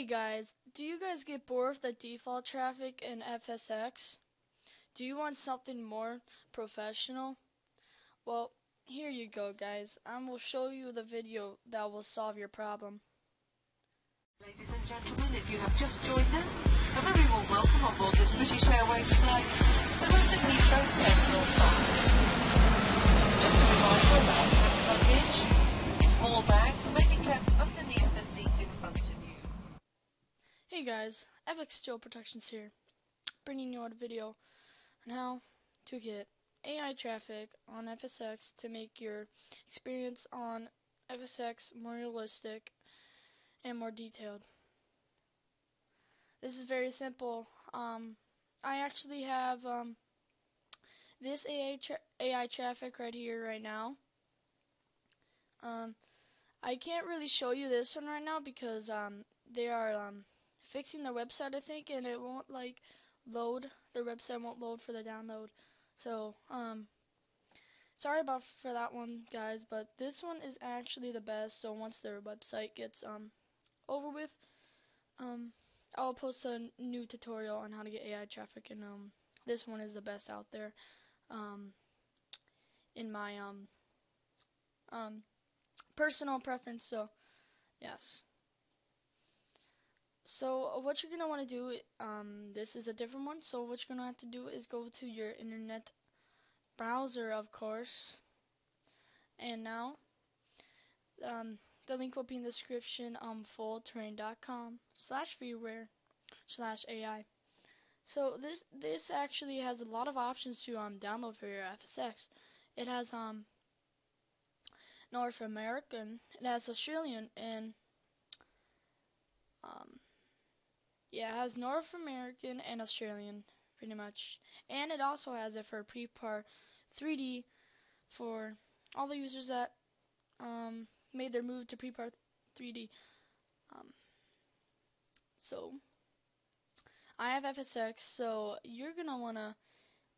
Hey guys, do you guys get bored of the default traffic in FSX? Do you want something more professional? Well, here you go guys. I will show you the video that will solve your problem. Ladies and gentlemen, if you have just joined us, a very warm welcome on board this British Airways flight to London Hey guys, FX Joe Protections here, bringing you out a video on how to get AI traffic on FSX to make your experience on FSX more realistic and more detailed. This is very simple. Um, I actually have um, this AI, tra AI traffic right here right now. Um, I can't really show you this one right now because um, they are um, fixing their website, I think, and it won't like load. Their website won't load for the download. So, um, sorry about for that one, guys, but this one is actually the best. So once their website gets um over with, um, I'll post a new tutorial on how to get AI traffic, and um, this one is the best out there, um, in my um um personal preference. So, yes. So what you're gonna want to do, um, this is a different one. So what you're gonna have to do is go to your internet browser, of course. And now, um, the link will be in the description on fullterrain.com slash freeware slash AI. So this this actually has a lot of options to um download for your FSX. It has um North American, it has Australian, and um yeah, it has North American and Australian, pretty much. And it also has it for Prepar 3D for all the users that um, made their move to Prepar 3D. Um, so, I have FSX, so you're going to want to,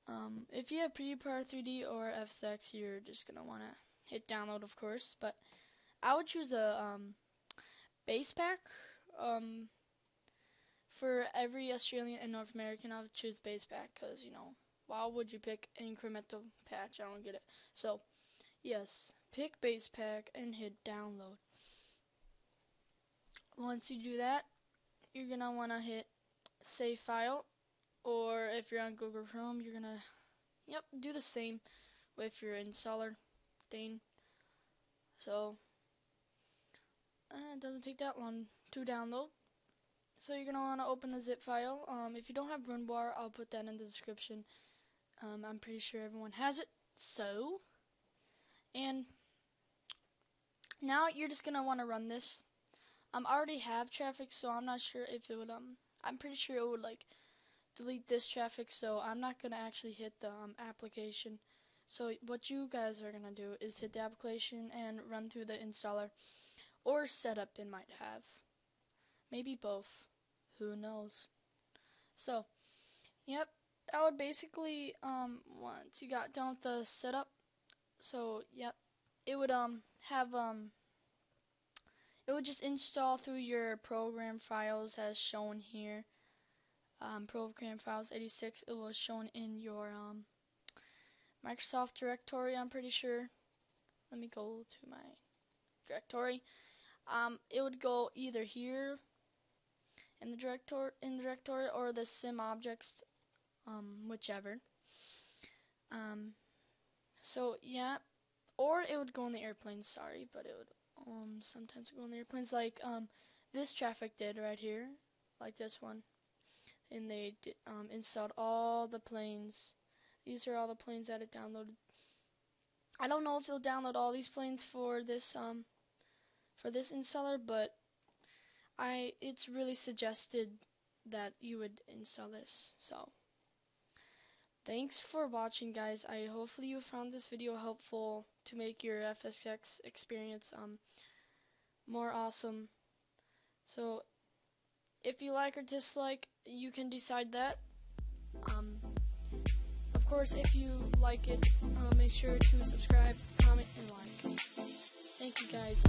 um, if you have Prepar 3D or FSX, you're just going to want to hit download, of course. But I would choose a um, base pack. For every Australian and North American, I would choose base pack because, you know, why would you pick incremental patch? I don't get it. So, yes, pick base pack and hit download. Once you do that, you're going to want to hit save file or if you're on Google Chrome, you're going to yep, do the same with your installer thing. So, uh, it doesn't take that long to download. So you're going to want to open the zip file. Um, if you don't have WinRAR, I'll put that in the description. Um, I'm pretty sure everyone has it. So, and now you're just going to want to run this. Um, I already have traffic, so I'm not sure if it would, um, I'm pretty sure it would, like, delete this traffic, so I'm not going to actually hit the um, application. So what you guys are going to do is hit the application and run through the installer or setup it might have. Maybe both. Who knows? So, yep, that would basically, um, once you got done with the setup, so, yep, it would, um, have, um, it would just install through your program files as shown here. Um, program files 86, it was shown in your, um, Microsoft directory, I'm pretty sure. Let me go to my directory. Um, it would go either here in the directory in the directory or the sim objects um, whichever. Um, so yeah or it would go in the airplanes sorry but it would um, sometimes go in the airplanes like um, this traffic did right here like this one. And they did, um, installed all the planes. These are all the planes that it downloaded. I don't know if it'll download all these planes for this um, for this installer but I it's really suggested that you would install this. So thanks for watching guys. I hopefully you found this video helpful to make your FSX experience um more awesome. So if you like or dislike, you can decide that. Um, of course, if you like it, uh, make sure to subscribe, comment, and like. Thank you guys.